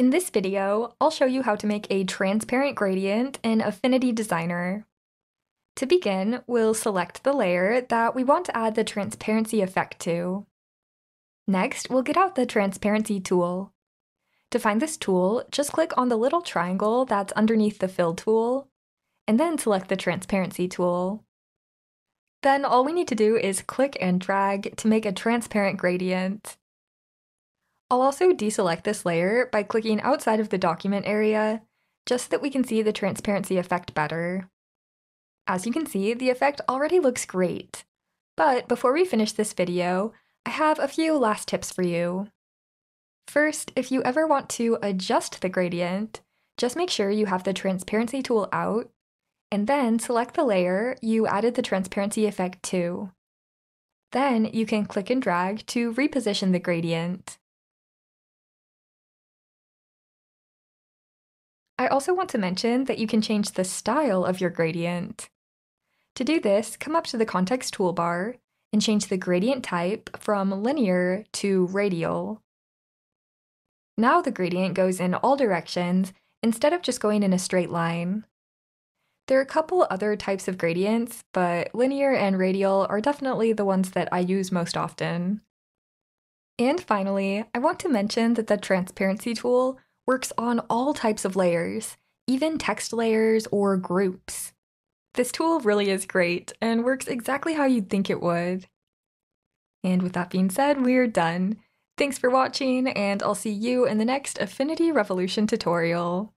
In this video, I'll show you how to make a transparent gradient in Affinity Designer. To begin, we'll select the layer that we want to add the transparency effect to. Next, we'll get out the transparency tool. To find this tool, just click on the little triangle that's underneath the fill tool, and then select the transparency tool. Then all we need to do is click and drag to make a transparent gradient. I'll also deselect this layer by clicking outside of the document area, just so that we can see the transparency effect better. As you can see, the effect already looks great. But before we finish this video, I have a few last tips for you. First, if you ever want to adjust the gradient, just make sure you have the transparency tool out, and then select the layer you added the transparency effect to. Then you can click and drag to reposition the gradient. I also want to mention that you can change the style of your gradient. To do this, come up to the context toolbar and change the gradient type from linear to radial. Now the gradient goes in all directions instead of just going in a straight line. There are a couple other types of gradients, but linear and radial are definitely the ones that I use most often. And finally, I want to mention that the transparency tool works on all types of layers, even text layers or groups. This tool really is great and works exactly how you'd think it would. And with that being said, we're done. Thanks for watching, and I'll see you in the next Affinity Revolution tutorial.